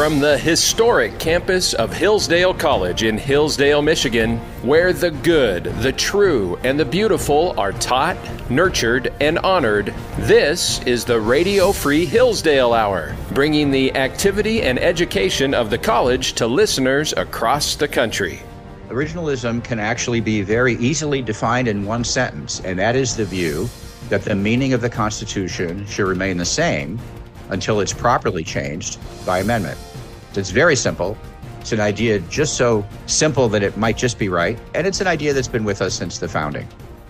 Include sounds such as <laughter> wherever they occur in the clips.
From the historic campus of Hillsdale College in Hillsdale, Michigan, where the good, the true, and the beautiful are taught, nurtured, and honored, this is the Radio Free Hillsdale Hour, bringing the activity and education of the college to listeners across the country. Originalism can actually be very easily defined in one sentence, and that is the view that the meaning of the Constitution should remain the same until it's properly changed by amendment. It's very simple. It's an idea just so simple that it might just be right, and it's an idea that's been with us since the founding.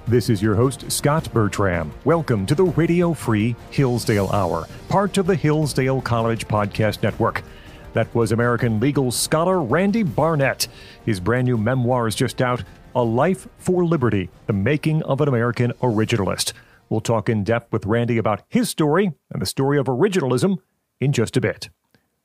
This is your host, Scot Bertram. Welcome to the Radio Free Hillsdale Hour, part of the Hillsdale College Podcast Network. That was American legal scholar Randy Barnett. His brand new memoir is just out A Life for Liberty The Making of an American Originalist. We'll talk in depth with Randy about his story and the story of originalism in just a bit.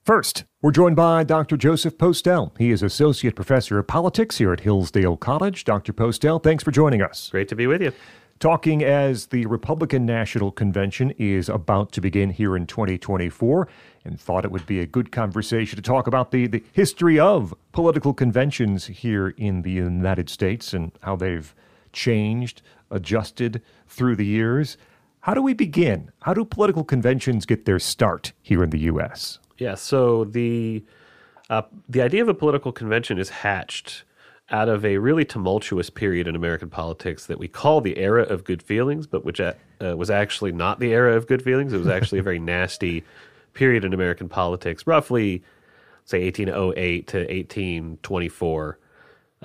First, we're joined by Dr. Joseph Postell. He is Associate Professor of Politics here at Hillsdale College. Dr. Postell, thanks for joining us. Great to be with you. Talking as the Republican National Convention is about to begin here in 2024, and thought it would be a good conversation to talk about the, the history of political conventions here in the United States and how they've changed, adjusted through the years. How do we begin? How do political conventions get their start here in the U.S.? Yeah, so the uh, the idea of a political convention is hatched out of a really tumultuous period in American politics that we call the era of good feelings, but which uh, was actually not the era of good feelings. It was actually a very <laughs> nasty period in American politics, roughly, say, 1808 to 1824.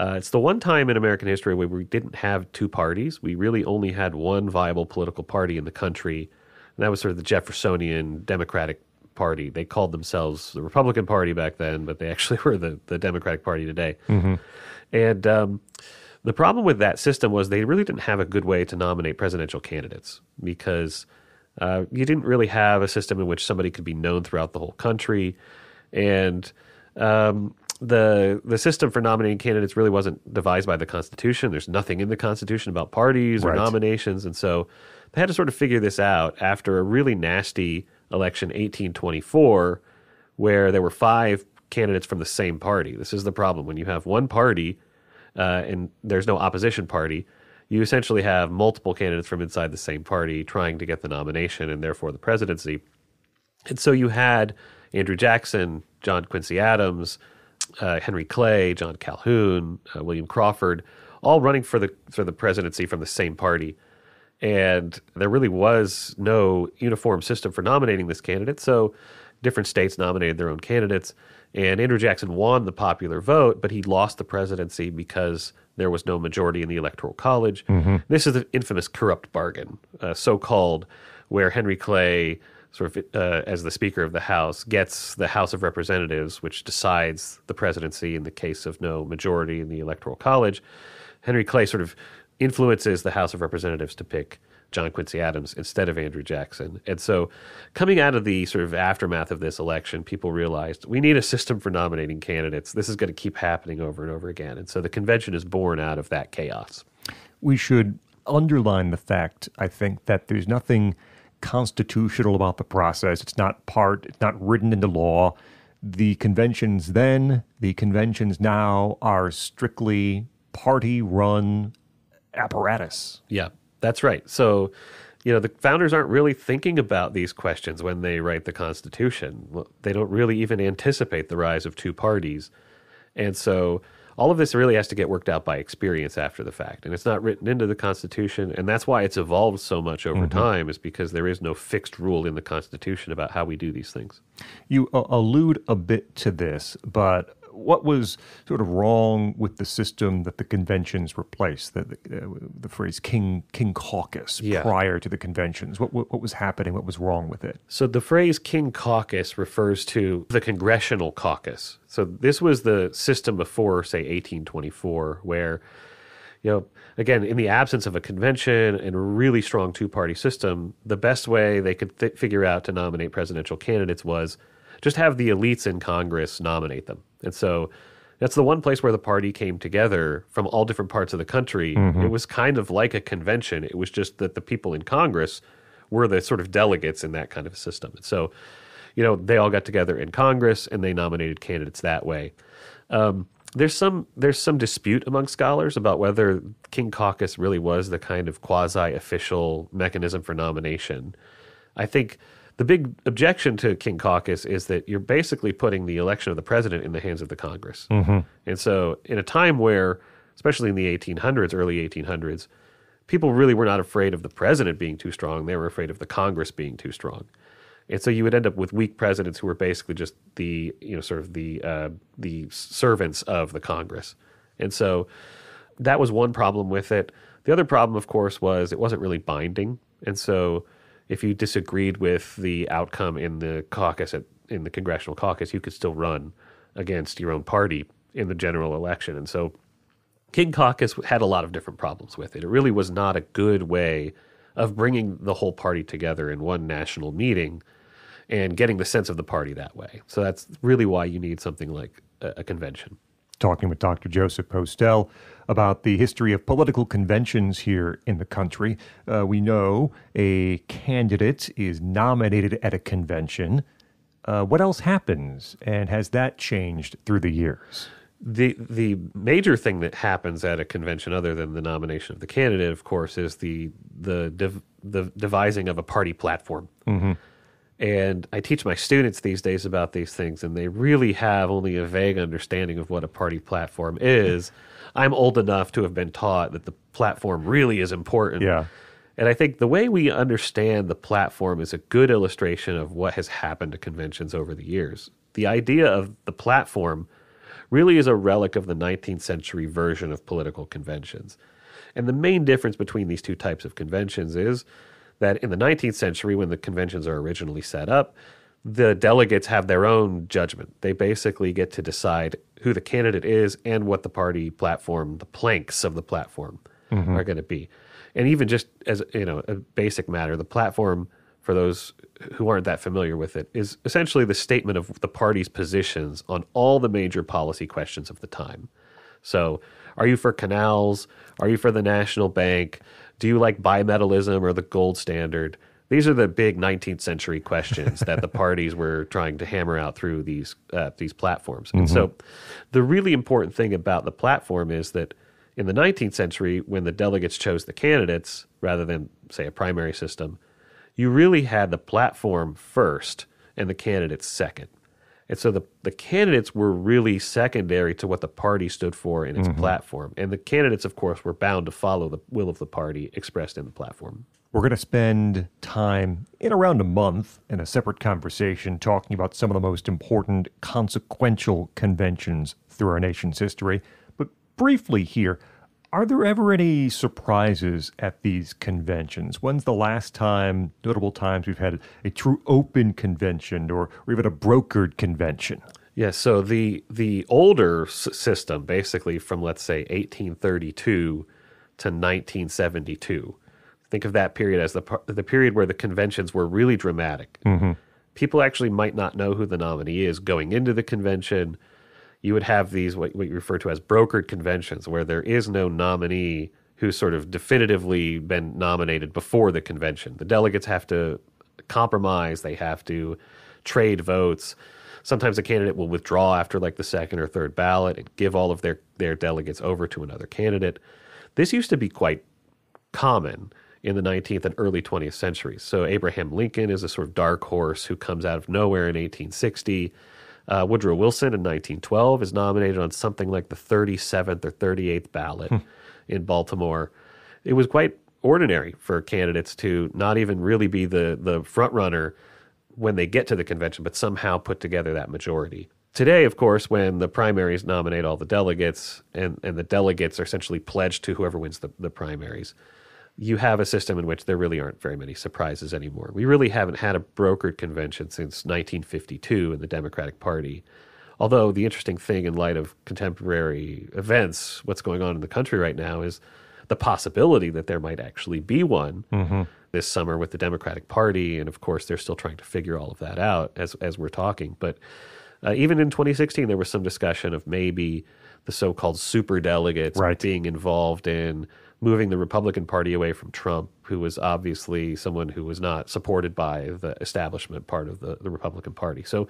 Uh, it's the one time in American history where we didn't have two parties. We really only had one viable political party in the country, and that was sort of the Jeffersonian Democratic Party. They called themselves the Republican Party back then, but they actually <laughs> were the, the Democratic Party today. Mm-hmm. And um, the problem with that system was they really didn't have a good way to nominate presidential candidates because uh, you didn't really have a system in which somebody could be known throughout the whole country. And um, the the system for nominating candidates really wasn't devised by the Constitution. There's nothing in the Constitution about parties or right. nominations, and so they had to sort of figure this out after a really nasty election, 1824, where there were five candidates from the same party. This is the problem when you have one party uh, and there's no opposition party. You essentially have multiple candidates from inside the same party trying to get the nomination and therefore the presidency. And so you had Andrew Jackson, John Quincy Adams, uh, Henry Clay, John Calhoun, uh, William Crawford, all running for the for the presidency from the same party. And there really was no uniform system for nominating this candidate. So different states nominated their own candidates. And Andrew Jackson won the popular vote, but he lost the presidency because there was no majority in the Electoral College. Mm-hmm. This is the infamous corrupt bargain, uh, so called, where Henry Clay sort of uh, as the Speaker of the House, gets the House of Representatives, which decides the presidency in the case of no majority in the Electoral College. Henry Clay sort of influences the House of Representatives to pick John Quincy Adams instead of Andrew Jackson. And so, coming out of the sort of aftermath of this election, people realized we need a system for nominating candidates. This is going to keep happening over and over again. And so, the convention is born out of that chaos. We should underline the fact, I think, that there's nothing constitutional about the process. It's not part, it's not written into law. The conventions then, the conventions now are strictly party run apparatus. Yeah, that's right. So, you know, the founders aren't really thinking about these questions when they write the Constitution. They don't really even anticipate the rise of two parties. And so, all of this really has to get worked out by experience after the fact and it's not written into the constitution and that's why it's evolved so much over mm-hmm. time is because there is no fixed rule in the constitution about how we do these things you uh, allude a bit to this but what was sort of wrong with the system that the conventions replaced? The, the, uh, the phrase "king king caucus" yeah. prior to the conventions. What, what, what was happening? What was wrong with it? So the phrase "king caucus" refers to the congressional caucus. So this was the system before, say, 1824, where you know, again, in the absence of a convention and a really strong two party system, the best way they could th- figure out to nominate presidential candidates was just have the elites in Congress nominate them. And so that's the one place where the party came together from all different parts of the country. Mm-hmm. It was kind of like a convention. It was just that the people in Congress were the sort of delegates in that kind of a system. And so you know, they all got together in Congress and they nominated candidates that way. Um, there's some there's some dispute among scholars about whether King Caucus really was the kind of quasi official mechanism for nomination. I think the big objection to King Caucus is that you're basically putting the election of the president in the hands of the Congress. And so, in a time where, especially in the 1800s, early 1800s, people really were not afraid of the president being too strong. They were afraid of the Congress being too strong. And so you would end up with weak presidents who were basically just the, you know, sort of the uh, the servants of the Congress. And so that was one problem with it. The other problem, of course, was it wasn't really binding. And so if you disagreed with the outcome in the caucus at, in the congressional caucus, you could still run against your own party in the general election. And so King Caucus had a lot of different problems with it. It really was not a good way of bringing the whole party together in one national meeting and getting the sense of the party that way. So that's really why you need something like a, a convention. Talking with Dr. Joseph Postell about the history of political conventions here in the country. Uh, we know a candidate is nominated at a convention. Uh, what else happens, and has that changed through the years? The the major thing that happens at a convention, other than the nomination of the candidate, of course, is the the dev, the devising of a party platform. And I teach my students these days about these things, and they really have only a vague understanding of what a party platform is. <laughs> I'm old enough to have been taught that the platform really is important. Yeah. And I think the way we understand the platform is a good illustration of what has happened to conventions over the years. The idea of the platform really is a relic of the 19th century version of political conventions. And the main difference between these two types of conventions is that in the 19th century, when the conventions are originally set up, the delegates have their own judgment. They basically get to decide who the candidate is and what the party platform, the planks of the platform, mm-hmm. are going to be. And even just as you know, a basic matter, the platform for those who aren't that familiar with it is essentially the statement of the party's positions on all the major policy questions of the time. So, are you for canals? Are you for the national bank? Do you like bimetallism or the gold standard? These are the big 19th century questions that the <laughs> parties were trying to hammer out through these uh, these platforms. And so, the really important thing about the platform is that in the 19th century, when the delegates chose the candidates rather than say a primary system, you really had the platform first and the candidates second. And so the, the candidates were really secondary to what the party stood for in its platform. And the candidates, of course, were bound to follow the will of the party expressed in the platform. We're going to spend time in around a month in a separate conversation talking about some of the most important consequential conventions through our nation's history. But briefly here, are there ever any surprises at these conventions? When's the last time, notable times, we've had a true open convention or, or even a brokered convention? Yeah, so the the older system, basically from let's say 1832 to 1972, think of that period as the the period where the conventions were really dramatic. Mm-hmm. People actually might not know who the nominee is going into the convention. You would have these what, what you refer to as brokered conventions, where there is no nominee who's sort of definitively been nominated before the convention. The delegates have to compromise; they have to trade votes. Sometimes a candidate will withdraw after like the second or third ballot and give all of their, their delegates over to another candidate. This used to be quite common in the 19th and early 20th centuries. So Abraham Lincoln is a sort of dark horse who comes out of nowhere in 1860. Uh, Woodrow Wilson in 1912 is nominated on something like the 37th or 38th ballot in Baltimore. It was quite ordinary for candidates to not even really be the the front runner when they get to the convention, but somehow put together that majority. Today, of course, when the primaries nominate all the delegates and, and the delegates are essentially pledged to whoever wins the, the primaries, you have a system in which there really aren't very many surprises anymore. We really haven't had a brokered convention since 1952 in the Democratic Party. Although the interesting thing in light of contemporary events, what's going on in the country right now, is the possibility that there might actually be one this summer with the Democratic Party, and of course they're still trying to figure all of that out as as we're talking. But uh, even in 2016, there was some discussion of maybe the so-called super delegates Right. being involved in moving the Republican Party away from Trump, who was obviously someone who was not supported by the establishment part of the, the Republican Party. So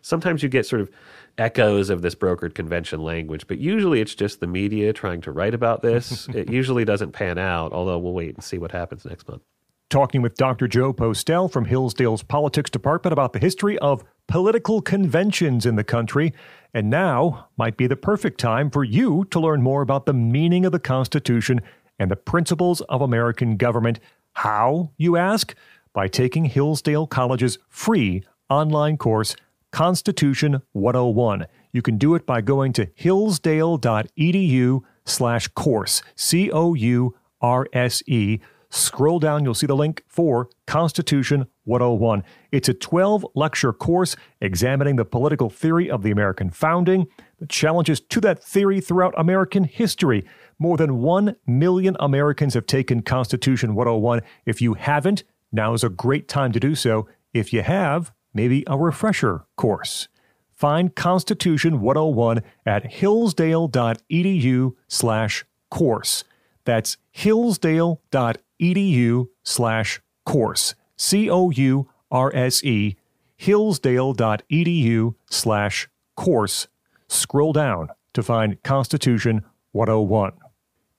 sometimes you get sort of echoes of this brokered convention language, but usually it's just the media trying to write about this. <laughs> it usually doesn't pan out, although we'll wait and see what happens next month. Talking with Dr. Joe Postell from Hillsdale's Politics Department about the history of political conventions in the country. And now might be the perfect time for you to learn more about the meaning of the Constitution and the principles of American government. How, you ask? By taking Hillsdale College's free online course, Constitution 101. You can do it by going to hillsdale.edu slash course, C O U R S E. Scroll down, you'll see the link for Constitution 101. It's a 12 lecture course examining the political theory of the American founding, the challenges to that theory throughout American history. More than 1 million Americans have taken Constitution 101. If you haven't, now is a great time to do so. If you have, maybe a refresher course. Find Constitution 101 at hillsdale.edu slash course. That's hillsdale.edu slash course. C O U R S E, hillsdale.edu slash course. Scroll down to find Constitution 101.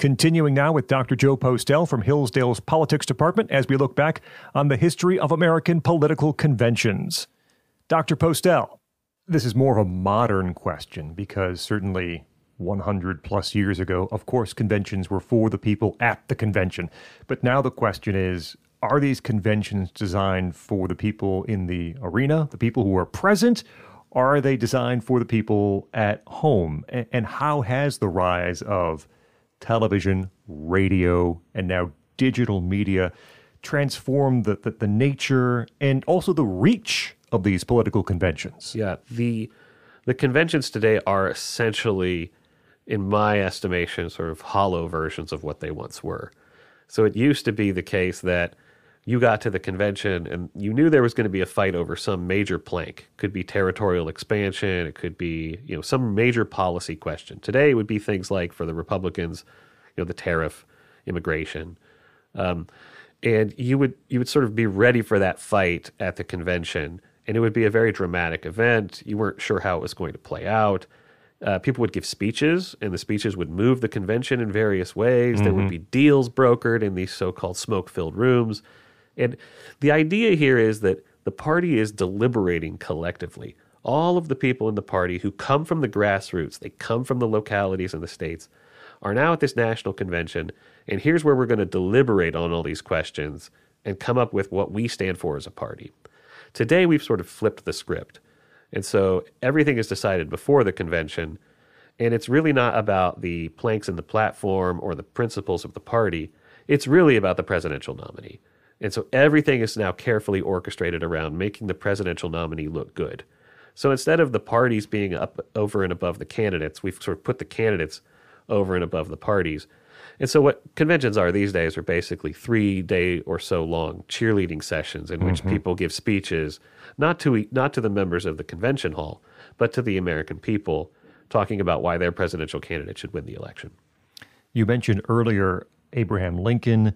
Continuing now with Dr. Joe Postell from Hillsdale's Politics Department as we look back on the history of American political conventions. Dr. Postell, this is more of a modern question because certainly 100 plus years ago, of course, conventions were for the people at the convention. But now the question is are these conventions designed for the people in the arena, the people who are present, are they designed for the people at home? And how has the rise of television, radio, and now digital media transformed the, the, the nature and also the reach of these political conventions? Yeah, the the conventions today are essentially in my estimation, sort of hollow versions of what they once were. So it used to be the case that you got to the convention and you knew there was going to be a fight over some major plank. Could be territorial expansion, it could be, you know, some major policy question. Today it would be things like for the Republicans, you know, the tariff, immigration. Um, and you would you would sort of be ready for that fight at the convention and it would be a very dramatic event. You weren't sure how it was going to play out uh, people would give speeches, and the speeches would move the convention in various ways. Mm-hmm. There would mm-hmm. be deals brokered in these so called smoke filled rooms. And the idea here is that the party is deliberating collectively. All of the people in the party who come from the grassroots, they come from the localities and the states, are now at this national convention. And here's where we're going to deliberate on all these questions and come up with what we stand for as a party. Today, we've sort of flipped the script. And so everything is decided before the convention. And it's really not about the planks in the platform or the principles of the party. It's really about the presidential nominee. And so everything is now carefully orchestrated around making the presidential nominee look good. So instead of the parties being up over and above the candidates, we've sort of put the candidates over and above the parties. And so, what conventions are these days are basically three day or so long cheerleading sessions in which mm-hmm. people give speeches, not to not to the members of the convention hall, but to the American people, talking about why their presidential candidate should win the election. You mentioned earlier Abraham Lincoln.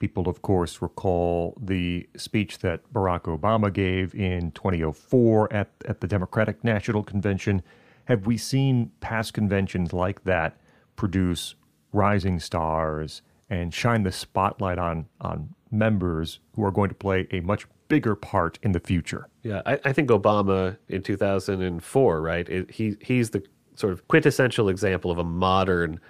People, of course, recall the speech that Barack Obama gave in 2004 at, at the Democratic National Convention. Have we seen past conventions like that produce rising stars and shine the spotlight on on members who are going to play a much bigger part in the future. Yeah, I, I think Obama in 2004, right? It, he he's the sort of quintessential example of a modern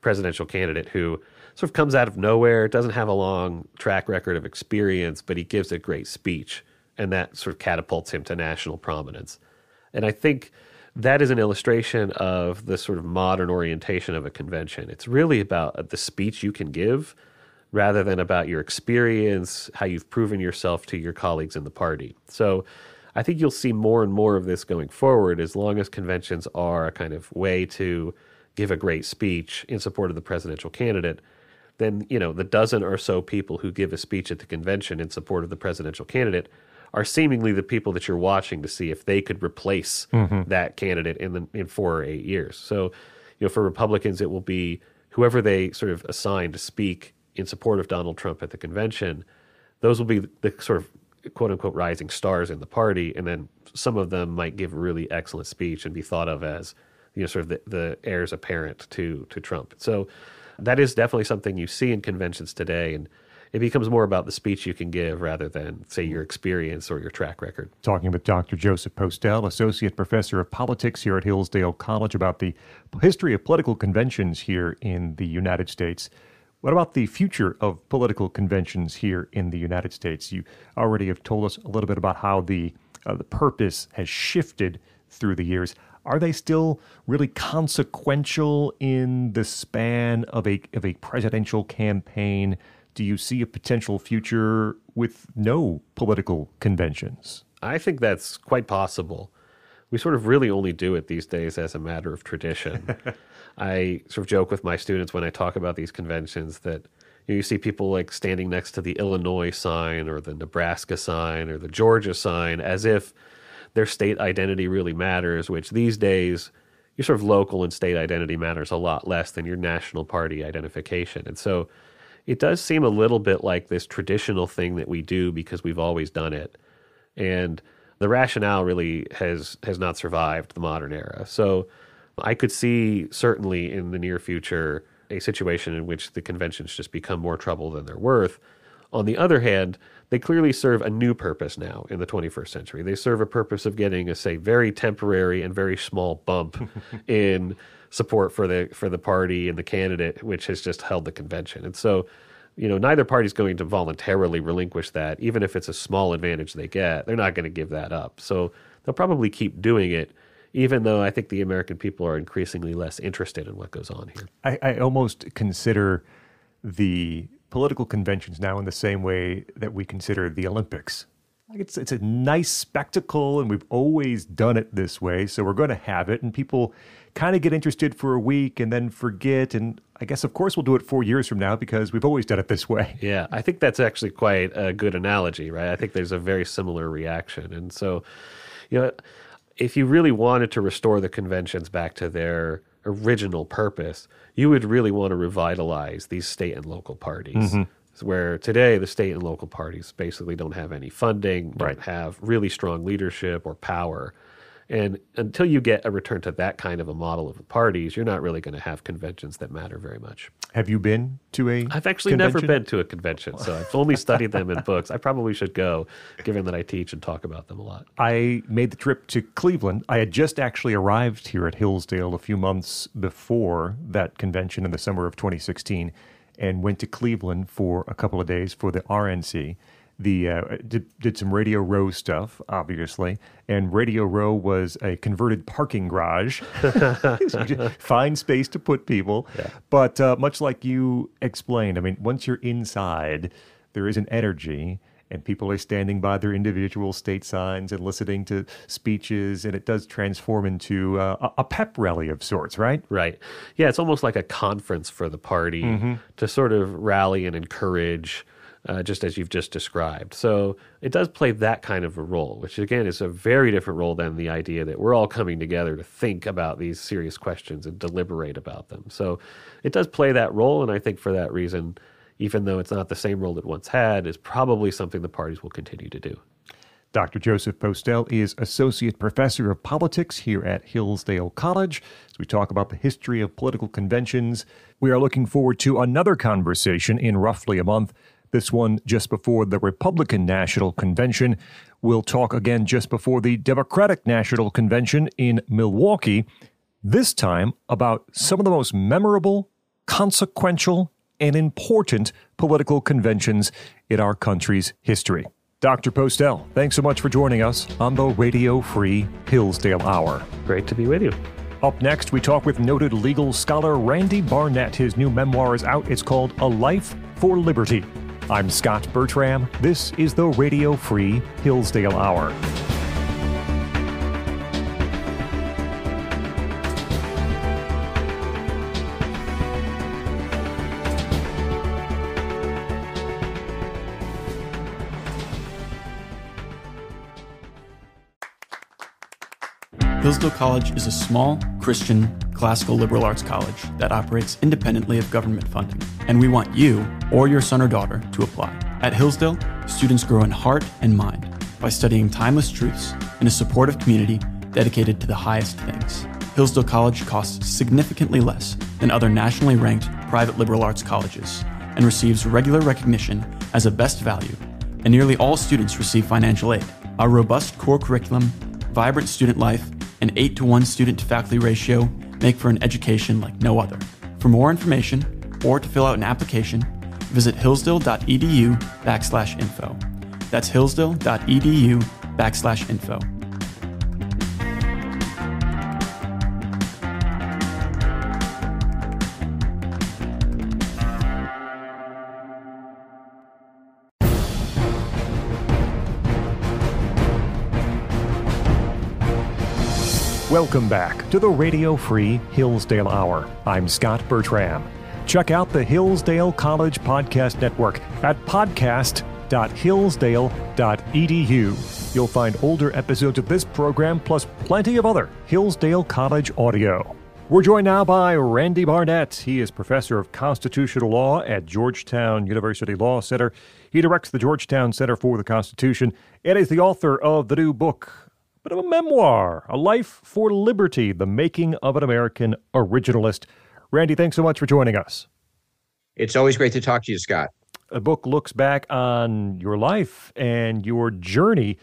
presidential candidate who sort of comes out of nowhere, doesn't have a long track record of experience, but he gives a great speech, and that sort of catapults him to national prominence. And I think that is an illustration of the sort of modern orientation of a convention. It's really about uh, the speech you can give rather than about your experience, how you've proven yourself to your colleagues in the party. So I think you'll see more and more of this going forward as long as conventions are a kind of way to give a great speech in support of the presidential candidate. Then, you know, the dozen or so people who give a speech at the convention in support of the presidential candidate are seemingly the people that you're watching to see if they could replace mm-hmm. that candidate in the in four or eight years. So, you know, for Republicans, it will be whoever they sort of assign to speak in support of Donald Trump at the convention, those will be the sort of quote unquote rising stars in the party, and then some of them might give a really excellent speech and be thought of as you know sort of the, the heirs apparent to to Trump. So that is definitely something you see in conventions today, and it becomes more about the speech you can give rather than say your experience or your track record. Talking with Dr. Joseph Postell, associate professor of politics here at Hillsdale College, about the history of political conventions here in the United States. What about the future of political conventions here in the United States? You already have told us a little bit about how the uh, the purpose has shifted through the years. Are they still really consequential in the span of a of a presidential campaign? Do you see a potential future with no political conventions? I think that's quite possible. We sort of really only do it these days as a matter of tradition. <laughs> I sort of joke with my students when I talk about these conventions that you, know, you see people like standing next to the Illinois sign or the Nebraska sign or the Georgia sign as if their state identity really matters, which these days your sort of local and state identity matters a lot less than your national party identification. And so it does seem a little bit like this traditional thing that we do because we've always done it. And the rationale really has has not survived the modern era. So I could see certainly in the near future a situation in which the conventions just become more trouble than they're worth. On the other hand, they clearly serve a new purpose now in the 21st century. They serve a purpose of getting a say very temporary and very small bump <laughs> in support for the for the party and the candidate which has just held the convention. And so, you know, neither party is going to voluntarily relinquish that even if it's a small advantage they get. They're not going to give that up. So, they'll probably keep doing it even though I think the American people are increasingly less interested in what goes on here. I, I almost consider the political conventions now in the same way that we consider the Olympics. It's it's a nice spectacle, and we've always done it this way, so we're going to have it, and people kind of get interested for a week and then forget. And I guess, of course, we'll do it four years from now because we've always done it this way. <laughs> Yeah, I think that's actually quite a good analogy, right? I think there's a very similar reaction, and so, you know if you really wanted to restore the conventions back to their original purpose, you would really want to revitalize these state and local parties. Mm-hmm. Where today the state and local parties basically don't have any funding, don't right. have really strong leadership or power. And until you get a return to that kind of a model of the parties, you're not really going to have conventions that matter very much. Have you been to a? I've actually convention? never been to a convention, so I've only studied them in books. I probably should go, given that I teach and talk about them a lot. I made the trip to Cleveland. I had just actually arrived here at Hillsdale a few months before that convention in the summer of 2016, and went to Cleveland for a couple of days for the RNC the uh, did, did some Radio Row stuff, obviously, and Radio Row was a converted parking garage, <laughs> fine space to put people. Yeah. But uh, much like you explained, I mean, once you're inside, there is an energy. And people are standing by their individual state signs and listening to speeches, and it does transform into uh, a pep rally of sorts, right? Right. Yeah, it's almost like a conference for the party mm-hmm. to sort of rally and encourage uh, just as you've just described. So it does play that kind of a role, which again is a very different role than the idea that we're all coming together to think about these serious questions and deliberate about them. So it does play that role, and I think for that reason, even though it's not the same role it once had, is probably something the parties will continue to do. Dr. Joseph Postell is Associate Professor of Politics here at Hillsdale College. As we talk about the history of political conventions, we are looking forward to another conversation in roughly a month this one just before the Republican National Convention. We'll talk again just before the Democratic National Convention in Milwaukee, this time about some of the most memorable, consequential, and important political conventions in our country's history. Dr. Postell, thanks so much for joining us on the Radio Free Hillsdale Hour. Great to be with you. Up next, we talk with noted legal scholar Randy Barnett. His new memoir is out. It's called A Life for Liberty. I'm Scot Bertram. This is the Radio Free Hillsdale Hour. College is a small, Christian, classical liberal arts college that operates independently of government funding, and we want you or your son or daughter to apply. At Hillsdale, students grow in heart and mind by studying timeless truths in a supportive community dedicated to the highest things. Hillsdale College costs significantly less than other nationally ranked private liberal arts colleges and receives regular recognition as a best value, and nearly all students receive financial aid. Our robust core curriculum, vibrant student life, and 8 to 1 student to faculty ratio make for an education like no other. For more information or to fill out an application, visit hillsdale.edu backslash info. That's hillsdale.edu backslash info. Welcome back to the Radio Free Hillsdale Hour. I'm Scot Bertram. Check out the Hillsdale College Podcast Network at podcast.hillsdale.edu. You'll find older episodes of this program plus plenty of other Hillsdale College audio. We're joined now by Randy Barnett. He is professor of constitutional law at Georgetown University Law Center. He directs the Georgetown Center for the Constitution and is the author of the new book, bit of a memoir, A Life for Liberty, the making of an American originalist. Randy, thanks so much for joining us. It's always great to talk to you, Scot. The book looks back on your life and your journey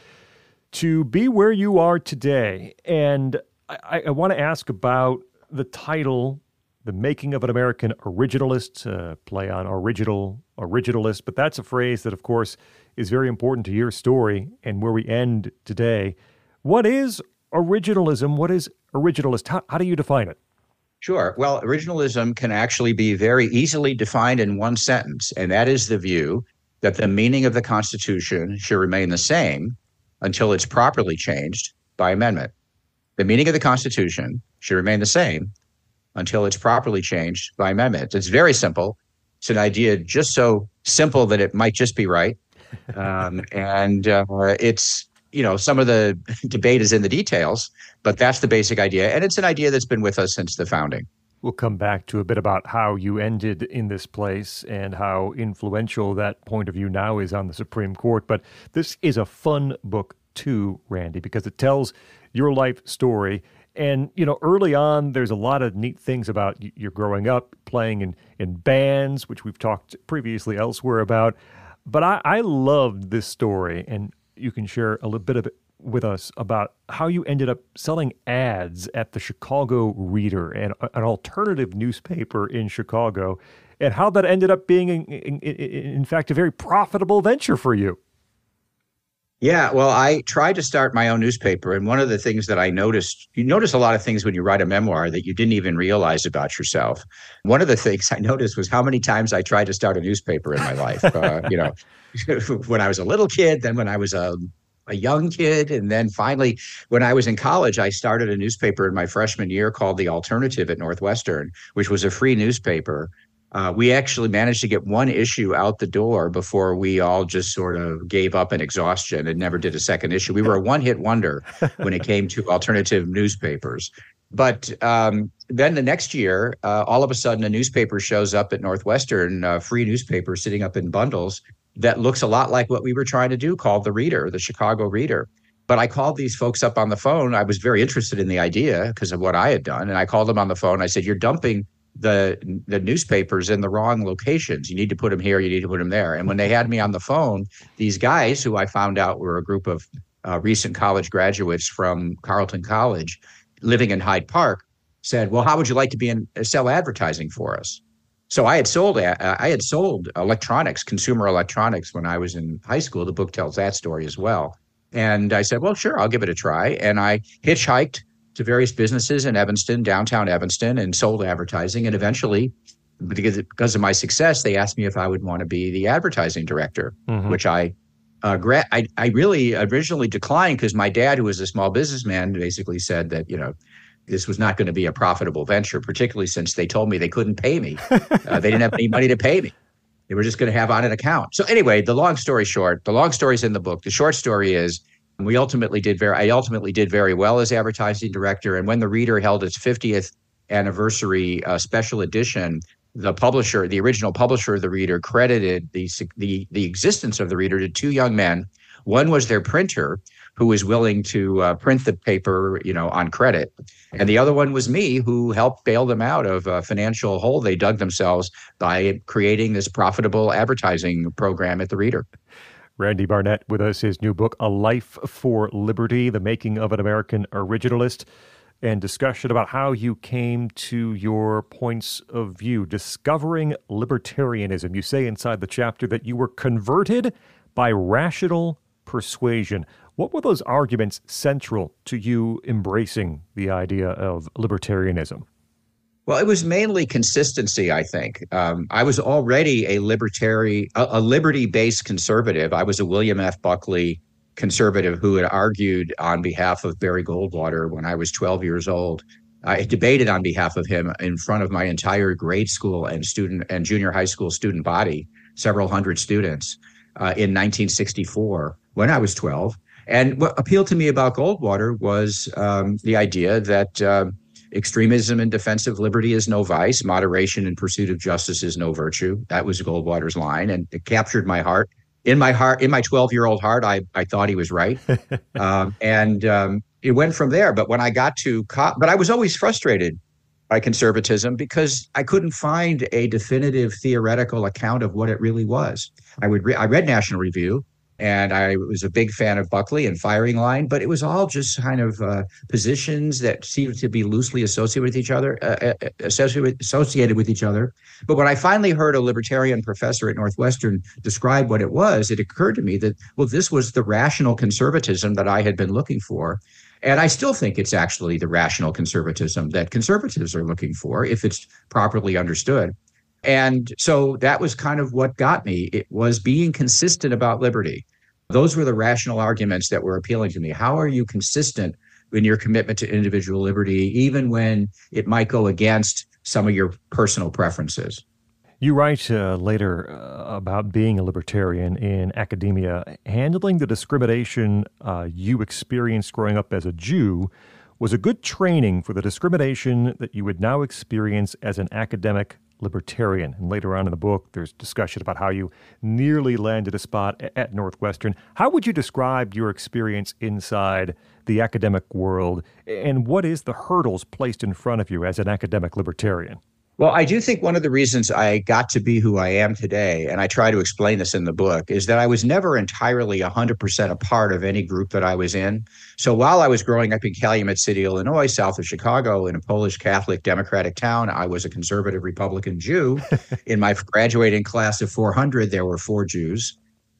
to be where you are today. And I, I want to ask about the title, The Making of an American Originalist, uh, play on original, originalist. But that's a phrase that, of course, is very important to your story and where we end today. What is originalism? What is originalist? How, how do you define it? Sure. Well, originalism can actually be very easily defined in one sentence, and that is the view that the meaning of the Constitution should remain the same until it's properly changed by amendment. The meaning of the Constitution should remain the same until it's properly changed by amendment. It's very simple. It's an idea just so simple that it might just be right. <laughs> Um, and uh, it's you know, some of the <laughs> debate is in the details, but that's the basic idea. And it's an idea that's been with us since the founding. We'll come back to a bit about how you ended in this place and how influential that point of view now is on the Supreme Court. But this is a fun book, too, Randy, because it tells your life story. And, you know, early on, there's a lot of neat things about your growing up, playing in, in bands, which we've talked previously elsewhere about. But I, I loved this story. And you can share a little bit of it with us about how you ended up selling ads at the Chicago Reader, and an alternative newspaper in Chicago, and how that ended up being, in, in, in, fact, a very profitable venture for you. Yeah, well, I tried to start my own newspaper, and one of the things that I noticed, you notice a lot of things when you write a memoir that you didn't even realize about yourself. One of the things <laughs> I noticed was how many times I tried to start a newspaper in my life. Uh, <laughs> you know, <laughs> when I was a little kid, then when I was a, a young kid, and then finally when I was in college, I started a newspaper in my freshman year called The Alternative at Northwestern, which was a free newspaper. Uh, we actually managed to get one issue out the door before we all just sort of gave up in exhaustion and never did a second issue. We were a <laughs> one hit wonder when it came to alternative newspapers. But um, then the next year, uh, all of a sudden, a newspaper shows up at Northwestern, a free newspaper sitting up in bundles that looks a lot like what we were trying to do called the Reader, the Chicago Reader. But I called these folks up on the phone. I was very interested in the idea because of what I had done. And I called them on the phone. I said, You're dumping the the newspapers in the wrong locations. You need to put them here. You need to put them there. And when they had me on the phone, these guys, who I found out were a group of uh, recent college graduates from Carleton College, living in Hyde Park, said, "Well, how would you like to be in sell advertising for us?" So I had sold I had sold electronics, consumer electronics when I was in high school. The book tells that story as well. And I said, well, sure, I'll give it a try. And I hitchhiked to various businesses in Evanston, downtown Evanston, and sold advertising. And eventually, because because of my success, they asked me if I would want to be the advertising director, mm-hmm. which I, uh, gra- I I really originally declined because my dad, who was a small businessman, basically said that you know this was not going to be a profitable venture, particularly since they told me they couldn't pay me. <laughs> Uh, they didn't have any money to pay me. They were just going to have on an account. So anyway, the long story short, the long story is in the book. The short story is We ultimately did very I ultimately did very well as advertising director and when the reader held its 50th anniversary uh, special edition the publisher, the original publisher of the reader, credited the, the the existence of the reader to two young men. One was their printer, who was willing to uh, print the paper, you know, on credit, and the other one was me, who helped bail them out of a financial hole they dug themselves by creating this profitable advertising program at the reader. Randy Barnett with us, his new book, A Life for Liberty The Making of an American Originalist and discussion about how you came to your points of view, discovering libertarianism. You say inside the chapter that you were converted by rational persuasion. What were those arguments central to you embracing the idea of libertarianism? Well, it was mainly consistency, I think. Um, I was already a libertarian, a, a liberty-based conservative. I was a William F. Buckley conservative who had argued on behalf of Barry Goldwater when I was 12 years old. I debated on behalf of him in front of my entire grade school and student and junior high school student body, several hundred students, uh, in 1964 when I was 12. And what appealed to me about Goldwater was um, the idea that uh, extremism in defense of liberty is no vice, moderation in pursuit of justice is no virtue. That was Goldwater's line, and it captured my heart in my heart, in my 12 year old heart, I, I thought he was right. <laughs> um, and um, it went from there. But when I got to, co- but I was always frustrated by conservatism because I couldn't find a definitive theoretical account of what it really was. I would, re- I read National Review and I was a big fan of Buckley and Firing Line, but it was all just kind of uh, positions that seemed to be loosely associated with each other, uh, uh associated, associated with each other. But when I finally heard a libertarian professor at Northwestern describe what it was, it occurred to me that well, this was the rational conservatism that I had been looking for. And I still think it's actually the rational conservatism that conservatives are looking for if it's properly understood. And so that was kind of what got me. It was being consistent about liberty. Those were the rational arguments that were appealing to me. How are you consistent in your commitment to individual liberty, even when it might go against some of your personal preferences? You write uh, later uh, about being a libertarian in academia. Handling the discrimination uh, you experienced growing up as a Jew was a good training for the discrimination that you would now experience as an academic libertarian. And later on in the book, there's discussion about how you nearly landed a spot at Northwestern. How would you describe your experience inside the academic world, and what is the hurdles placed in front of you as an academic libertarian? Well, I do think one of the reasons I got to be who I am today, and I try to explain this in the book, is that I was never entirely 100% a part of any group that I was in. So while I was growing up in Calumet City, Illinois, south of Chicago, in a Polish Catholic Democratic town, I was a conservative Republican Jew. <laughs> in my graduating class of 400, there were four Jews.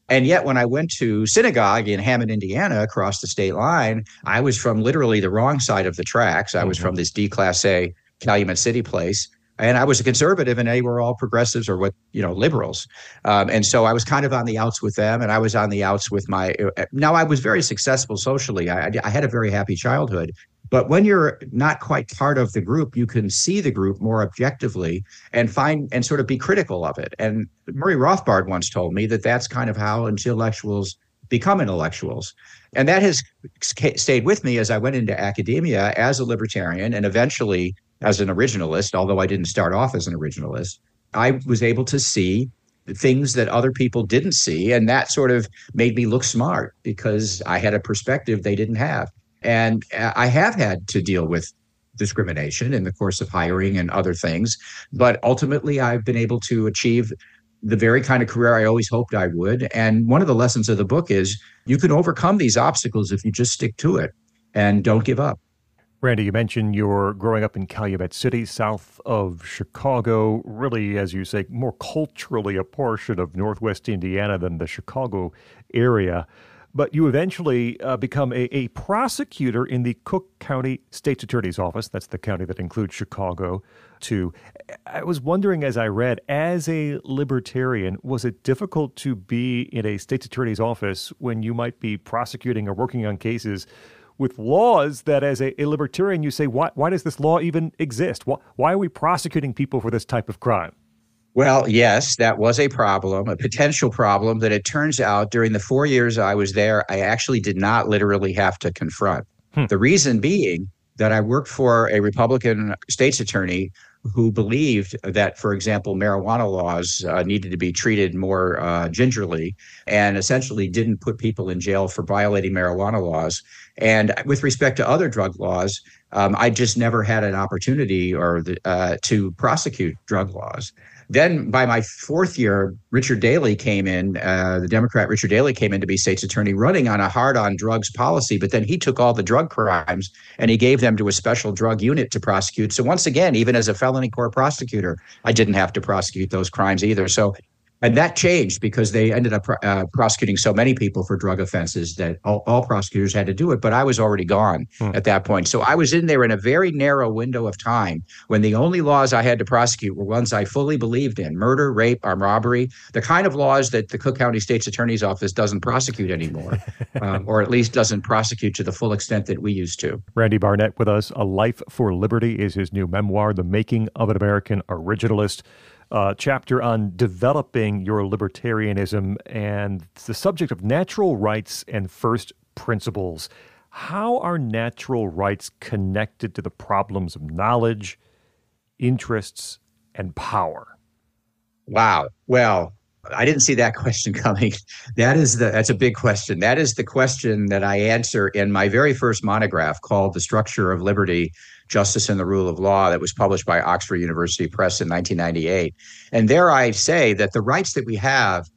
And yet, when I went to synagogue in Hammond, Indiana, across the state line, I was from literally the wrong side of the tracks. I mm-hmm. was from this D Class A Calumet City place and I was a conservative, and they were all progressives or what you know liberals, um, and so I was kind of on the outs with them, and I was on the outs with my. Uh, now I was very successful socially. I, I had a very happy childhood, but when you're not quite part of the group, you can see the group more objectively and find and sort of be critical of it. And Murray Rothbard once told me that that's kind of how intellectuals become intellectuals. And that has stayed with me as I went into academia as a libertarian and eventually as an originalist, although I didn't start off as an originalist, I was able to see things that other people didn't see. And that sort of made me look smart because I had a perspective they didn't have. And uh, I have had to deal with discrimination in the course of hiring and other things. But ultimately, I've been able to achieve the very kind of career I always hoped I would. And one of the lessons of the book is you can overcome these obstacles if you just stick to it and don't give up. Randy, you mentioned you're growing up in Calumet City, south of Chicago, really, as you say, more culturally a portion of Northwest Indiana than the Chicago area. But you eventually uh, become a, a prosecutor in the Cook County State's Attorney's Office. That's the county that includes Chicago, too. I was wondering as I read, as a libertarian, was it difficult to be in a state's attorney's office when you might be prosecuting or working on cases with laws that, as a, a, libertarian, you say, why, why does this law even exist? Why, why are we prosecuting people for this type of crime? Well, yes, that was a problem, a potential problem that it turns out during the four years I was there, I actually did not literally have to confront. Hmm. The reason being that I worked for a Republican state's attorney who believed that, for example, marijuana laws uh, needed to be treated more uh, gingerly and essentially didn't put people in jail for violating marijuana laws. And with respect to other drug laws, um, I just never had an opportunity or the, uh, to prosecute drug laws. Then by my fourth year, Richard Daley came in, uh, the Democrat Richard Daley came in to be state's attorney, running on a hard on drugs policy. But then he took all the drug crimes and he gave them to a special drug unit to prosecute. So once again, even as a felony court prosecutor, I didn't have to prosecute those crimes either. So and that changed because they ended up uh, prosecuting so many people for drug offenses that all, all, prosecutors had to do it. But I was already gone hmm. at that point. So I was in there in a very narrow window of time when the only laws I had to prosecute were ones I fully believed in murder, rape, armed robbery, the kind of laws that the Cook County State's Attorney's Office doesn't prosecute anymore, <laughs> um, or at least doesn't prosecute to the full extent that we used to. Randy Barnett with us. A Life for Liberty is his new memoir, The Making of an American Originalist uh, chapter on developing your libertarianism and the subject of natural rights and first principles. How are natural rights connected to the problems of knowledge, interests, and power? Wow. Well, I didn't see that <laughs> question coming. That is the that's a big question. That is the question that I answer in my very first monograph called The Structure of Liberty Justice and the Rule of Law that was published by Oxford University Press in 1998. And there I say that the rights that we have,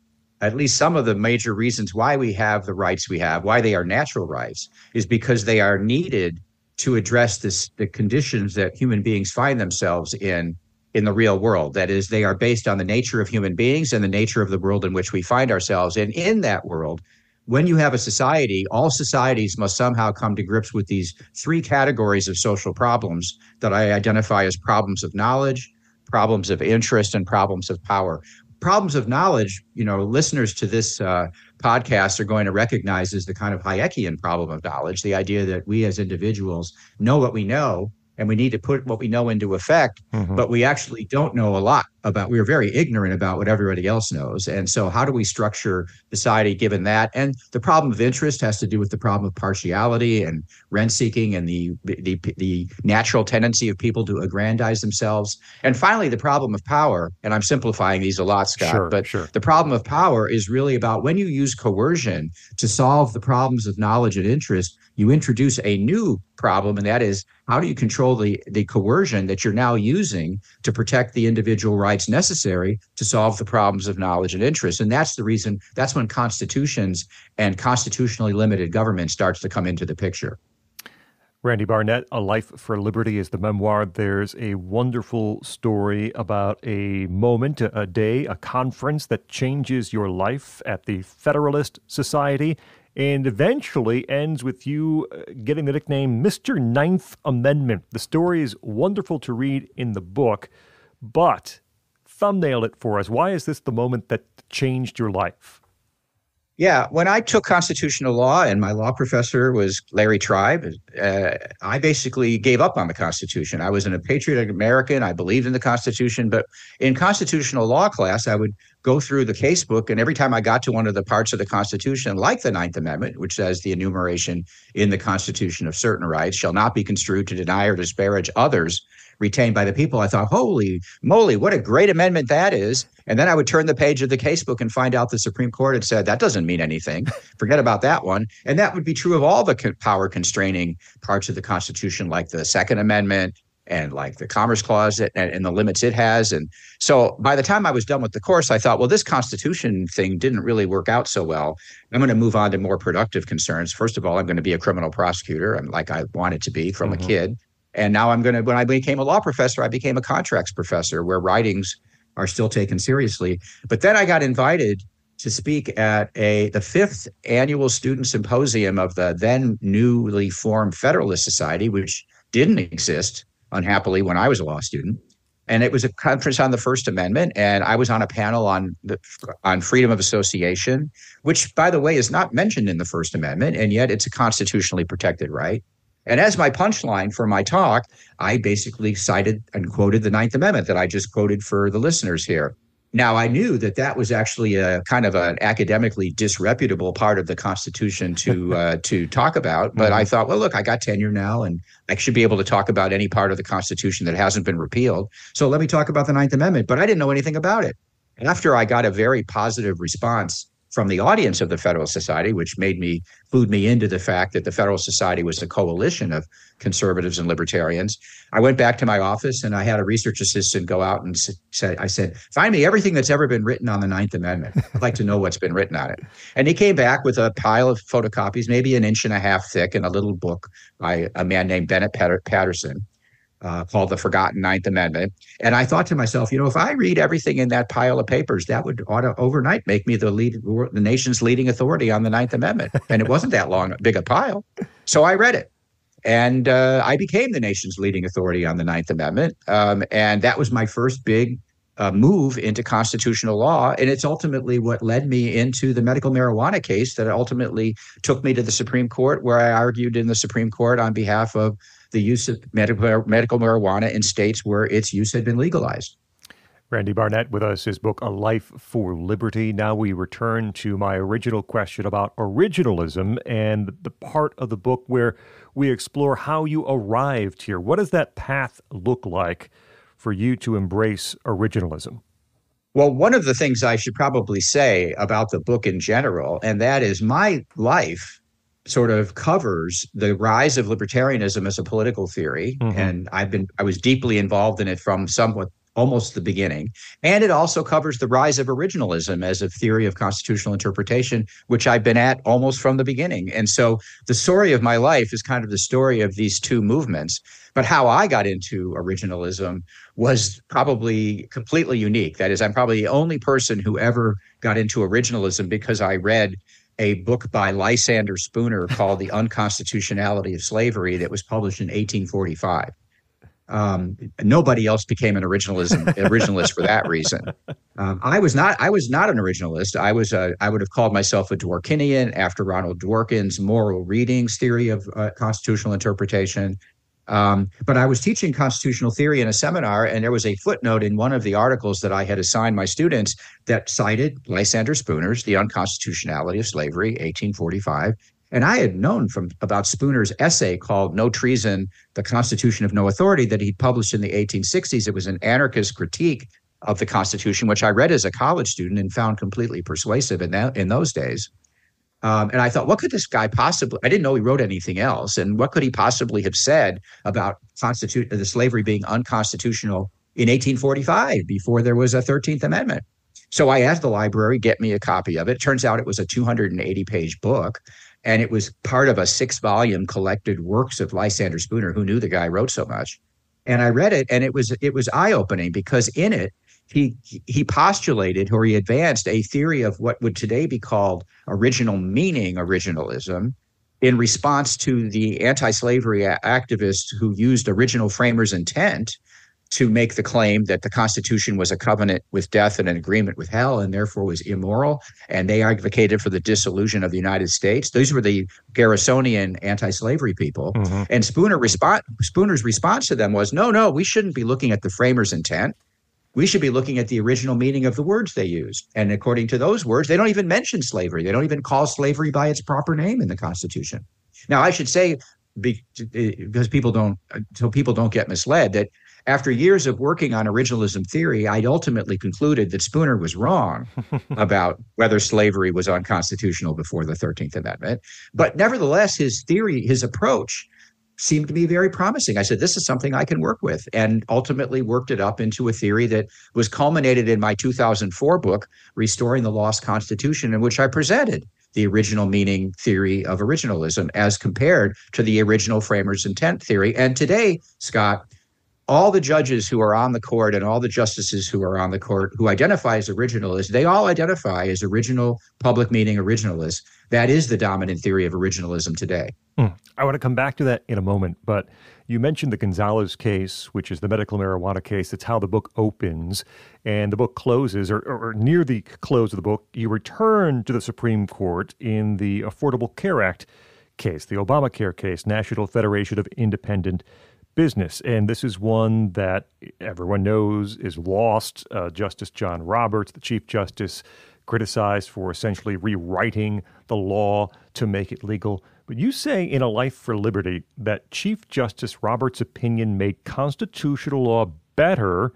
at least some of the major reasons why we have the rights we have, why they are natural rights, is because they are needed to address this, the conditions that human beings find themselves in in the real world. That is, they are based on the nature of human beings and the nature of the world in which we find ourselves. And in that world, when you have a society, all societies must somehow come to grips with these three categories of social problems that I identify as problems of knowledge, problems of interest, and problems of power. Problems of knowledge, you know, listeners to this uh, podcast are going to recognize as the kind of Hayekian problem of knowledge, the idea that we as individuals know what we know and we need to put what we know into effect, mm-hmm. but we actually don't know a lot about we are very ignorant about what everybody else knows and so how do we structure society given that and the problem of interest has to do with the problem of partiality and rent seeking and the the, the natural tendency of people to aggrandize themselves and finally the problem of power and i'm simplifying these a lot Scot sure, but sure. the problem of power is really about when you use coercion to solve the problems of knowledge and interest you introduce a new problem and that is how do you control the the coercion that you're now using to protect the individual rights necessary to solve the problems of knowledge and interest. And that's the reason, that's when constitutions and constitutionally limited government starts to come into the picture. Randy Barnett, A Life for Liberty is the memoir. There's a wonderful story about a moment, a day, a conference that changes your life at the Federalist Society and eventually ends with you uh, getting the nickname Mr. Ninth Amendment. The story is wonderful to read in the book, but thumbnail it for us. Why is this the moment that changed your life? Yeah, when I took constitutional law and my law professor was Larry Tribe, uh, I basically gave up on the Constitution. I was an, a patriotic American. I believed in the Constitution, but in constitutional law class, I would go through the casebook, and every time I got to one of the parts of the Constitution, like the Ninth Amendment, which says the enumeration in the Constitution of certain rights shall not be construed to deny or disparage others retained by the people. I thought, holy moly, what a great amendment that is. And then I would turn the page of the casebook and find out the Supreme Court had said that doesn't mean anything. Forget about that one. And that would be true of all the power constraining parts of the Constitution, like the Second Amendment and like the Commerce Clause and, and the limits it has. And so by the time I was done with the course, I thought, well, this Constitution thing didn't really work out so well. I'm going to move on to more productive concerns. First of all, I'm going to be a criminal prosecutor, and like I wanted to be from mm-hmm. a kid. And now I'm going to, when I became a law professor, I became a contracts professor where writings are still taken seriously. But then I got invited to speak at a the fifth annual student symposium of the then newly formed Federalist Society, which didn't exist unhappily when I was a law student. And it was a conference on the First Amendment, and I was on a panel on the, on freedom of association, which, by the way, is not mentioned in the First Amendment, and yet it's a constitutionally protected right. And as my punchline for my talk, I basically cited and quoted the Ninth Amendment that I just quoted for the listeners here. Now, I knew that that was actually a kind of an academically disreputable part of the Constitution to <laughs> uh, to talk about. But mm-hmm. I thought, well, look, I got tenure now, and I should be able to talk about any part of the Constitution that hasn't been repealed. So let me talk about the Ninth Amendment. But I didn't know anything about it. After I got a very positive response from the audience of the Federalist Society, which made me clued me into the fact that the Federalist Society was a coalition of conservatives and libertarians. I went back to my office and I had a research assistant go out and say, I said, find me everything that's ever been written on the Ninth Amendment. I'd like to know what's been written on it. And he came back with a pile of photocopies, maybe an inch and a half thick, and a little book by a man named Bennett Patterson uh, called the Forgotten Ninth Amendment. And I thought to myself, you know, if I read everything in that pile of papers, that would ought to overnight make me the lead, the nation's leading authority on the Ninth Amendment. <laughs> And it wasn't that long, big a pile. So I read it. And uh, I became the nation's leading authority on the Ninth Amendment. Um, and that was my first big uh, move into constitutional law. And it's ultimately what led me into the medical marijuana case that ultimately took me to the Supreme Court, where I argued in the Supreme Court on behalf of the use of medical, medical marijuana in states where its use had been legalized. Randy Barnett with us, his book, A Life for Liberty. Now we return to my original question about originalism and the part of the book where we explore how you arrived here. What does that path look like for you to embrace originalism? Well, one of the things I should probably say about the book in general, and that is my life sort of covers the rise of libertarianism as a political theory. Mm-hmm. and i've been i was deeply involved in it from somewhat almost the beginning. And it also covers the rise of originalism as a theory of constitutional interpretation which i've been at almost from the beginning. And so the story of my life is kind of the story of these two movements. But how i got into originalism was probably completely unique. That is i'm probably the only person who ever got into originalism because i read a book by Lysander Spooner called The Unconstitutionality of Slavery that was published in 1845. Um, nobody else became an originalism originalist for that reason. Um, I was not. I was not an originalist. I was. A, I would have called myself a Dworkinian after Ronald Dworkin's moral readings theory of uh, constitutional interpretation. Um, but I was teaching constitutional theory in a seminar, and there was a footnote in one of the articles that I had assigned my students that cited Lysander Spooner's The Unconstitutionality of Slavery, 1845. And I had known from about Spooner's essay called No Treason, The Constitution of No Authority that he'd published in the 1860s. It was an anarchist critique of the Constitution, which I read as a college student and found completely persuasive in, that, in those days. Um, and I thought, what could this guy possibly? I didn't know he wrote anything else, and what could he possibly have said about constitute the slavery being unconstitutional in 1845 before there was a 13th Amendment? So I asked the library, get me a copy of it. Turns out it was a 280 page book, and it was part of a six volume collected works of Lysander Spooner, who knew the guy wrote so much. And I read it, and it was it was eye opening because in it he he postulated or he advanced a theory of what would today be called original meaning originalism in response to the anti-slavery activists who used original framers intent to make the claim that the constitution was a covenant with death and an agreement with hell and therefore was immoral and they advocated for the dissolution of the united states. These were the garrisonian anti-slavery people. Mm-hmm. and spooner respond, spooner's response to them was no no we shouldn't be looking at the framers intent we should be looking at the original meaning of the words they used. And according to those words, they don't even mention slavery. They don't even call slavery by its proper name in the Constitution. Now, I should say, because people don't, so people don't get misled, that after years of working on originalism theory, I ultimately concluded that Spooner was wrong <laughs> about whether slavery was unconstitutional before the 13th Amendment. But nevertheless, his theory, his approach seemed to be very promising. I said, this is something I can work with, and ultimately worked it up into a theory that was culminated in my 2004 book, Restoring the Lost Constitution, in which I presented the original meaning theory of originalism as compared to the original framers' intent theory. And today, Scot, all the judges who are on the court and all the justices who are on the court who identify as originalists, they all identify as original public meaning originalists. That is the dominant theory of originalism today. Hmm. I want to come back to that in a moment, but you mentioned the Gonzales case, which is the medical marijuana case. That's how the book opens, and the book closes, or, or, near the close of the book, you return to the Supreme Court in the Affordable Care Act case, the Obamacare case, National Federation of Independent business. And this is one that everyone knows is lost. Uh, Justice John Roberts, the Chief Justice, criticized for essentially rewriting the law to make it legal. But you say in A Life for Liberty that Chief Justice Roberts' opinion made constitutional law better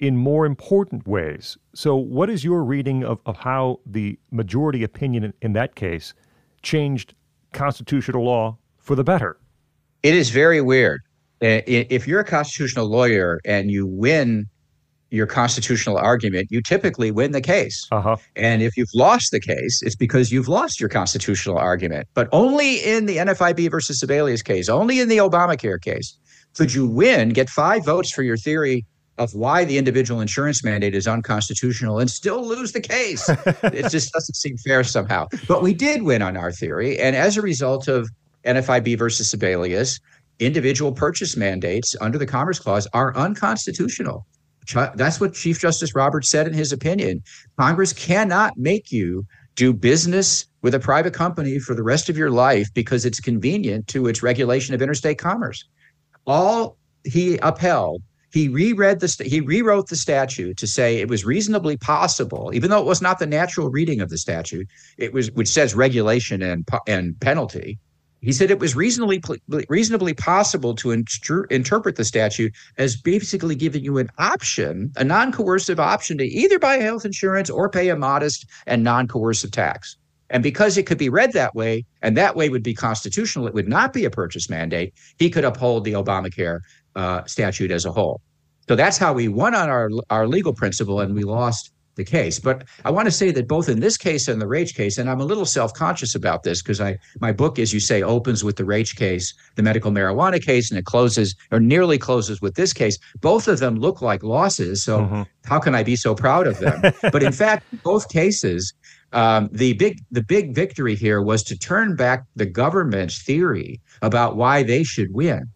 in more important ways. So, what is your reading of, of how the majority opinion in, in that case changed constitutional law for the better? It is very weird. If you're a constitutional lawyer and you win your constitutional argument, you typically win the case. Uh-huh. And if you've lost the case, it's because you've lost your constitutional argument. But only in the NFIB versus Sebelius case, only in the Obamacare case, could you win, get five votes for your theory of why the individual insurance mandate is unconstitutional and still lose the case. <laughs> it just doesn't seem fair somehow. But we did win on our theory. And as a result of NFIB versus Sebelius, individual purchase mandates under the Commerce Clause are unconstitutional. That's what Chief Justice Roberts said in his opinion. Congress cannot make you do business with a private company for the rest of your life because it's convenient to its regulation of interstate commerce. All he upheld, he reread the he rewrote the statute to say it was reasonably possible, even though it was not the natural reading of the statute, it was which says regulation and and penalty. He said it was reasonably reasonably possible to inter- interpret the statute as basically giving you an option, a non-coercive option to either buy health insurance or pay a modest and non-coercive tax. And because it could be read that way, and that way would be constitutional, it would not be a purchase mandate. He could uphold the Obamacare uh, statute as a whole. So that's how we won on our our legal principle, and we lost the case. But I want to say that both in this case and the Raich case, and I'm a little self-conscious about this because I my book, as you say, opens with the Raich case, the medical marijuana case, and it closes or nearly closes with this case. Both of them look like losses. So mm-hmm. how can I be so proud of them? but in fact, both cases, um, the big the big victory here was to turn back the government's theory about why they should win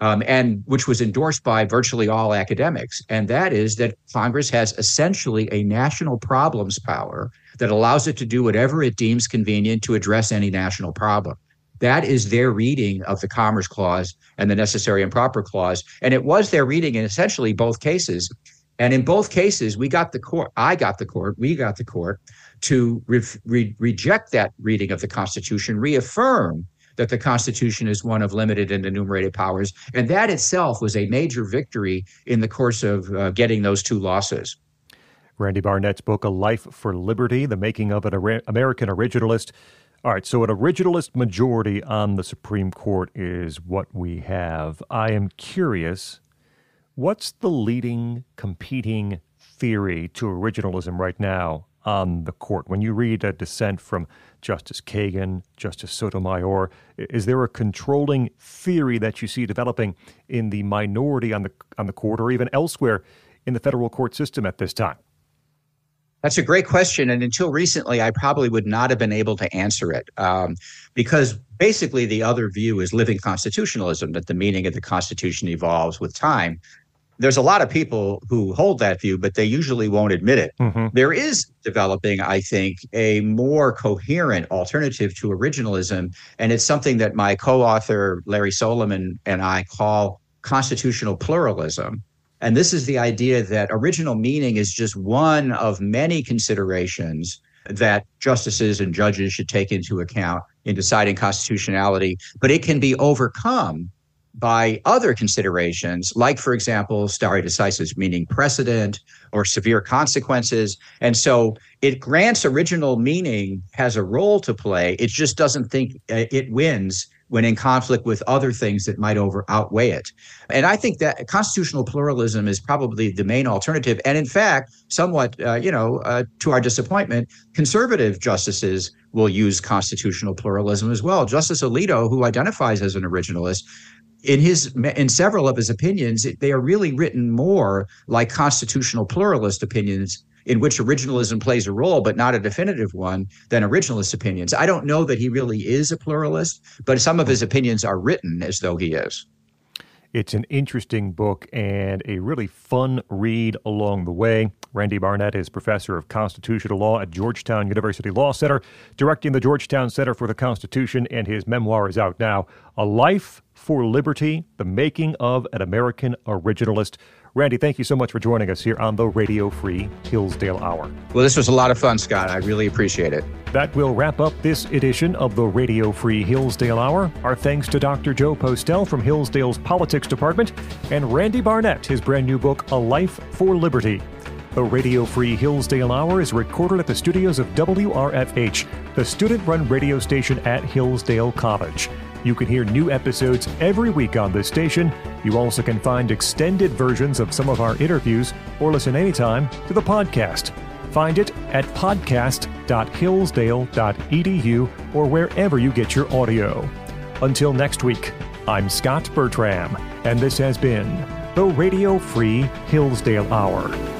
um, and which was endorsed by virtually all academics. And that is that Congress has essentially a national problems power that allows it to do whatever it deems convenient to address any national problem. That is their reading of the Commerce Clause and the Necessary and Proper Clause. And it was their reading in essentially both cases. And in both cases, we got the court, I got the court, we got the court to re- re- reject that reading of the Constitution, reaffirm that the Constitution is one of limited and enumerated powers. And that itself was a major victory in the course of uh, getting those two losses. Randy Barnett's book, A Life for Liberty The Making of an American Originalist. All right, so an originalist majority on the Supreme Court is what we have. I am curious what's the leading competing theory to originalism right now on the court? When you read a dissent from Justice Kagan, Justice Sotomayor, is there a controlling theory that you see developing in the minority on the on the court or even elsewhere in the federal court system at this time? That's a great question. And until recently, I probably would not have been able to answer it um, because basically the other view is living constitutionalism, that the meaning of the Constitution evolves with time there's a lot of people who hold that view, but they usually won't admit it. Mm-hmm. There is developing, I think, a more coherent alternative to originalism. And it's something that my co author, Larry Solum, and I call constitutional pluralism. And this is the idea that original meaning is just one of many considerations that justices and judges should take into account in deciding constitutionality, but it can be overcome by other considerations, like, for example, stare decisis, meaning precedent or severe consequences. And so it grants original meaning has a role to play. It just doesn't think uh, it wins when in conflict with other things that might over outweigh it. And I think that constitutional pluralism is probably the main alternative. And in fact, somewhat, uh, you know, uh, to our disappointment, conservative justices will use constitutional pluralism as well. Justice Alito, who identifies as an originalist, in his in several of his opinions they are really written more like constitutional pluralist opinions in which originalism plays a role but not a definitive one than originalist opinions. I don't know that he really is a pluralist but some of his opinions are written as though he is It's an interesting book and a really fun read along the way. Randy Barnett is professor of constitutional law at Georgetown University Law Center, directing the Georgetown Center for the Constitution, and his memoir is out now A Life for Liberty The Making of an American Originalist. Randy, thank you so much for joining us here on the Radio Free Hillsdale Hour. Well, this was a lot of fun, Scot. I really appreciate it. That will wrap up this edition of the Radio Free Hillsdale Hour. Our thanks to Dr. Joe Postell from Hillsdale's Politics Department and Randy Barnett, his brand new book, A Life for Liberty. The Radio Free Hillsdale Hour is recorded at the studios of WRFH, the student run radio station at Hillsdale College. You can hear new episodes every week on this station. You also can find extended versions of some of our interviews or listen anytime to the podcast. Find it at podcast.hillsdale.edu or wherever you get your audio. Until next week, I'm Scot Bertram, and this has been the Radio Free Hillsdale Hour.